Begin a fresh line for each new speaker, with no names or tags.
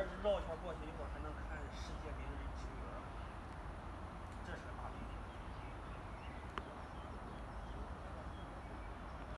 绕一圈过去一会还能看世界名人区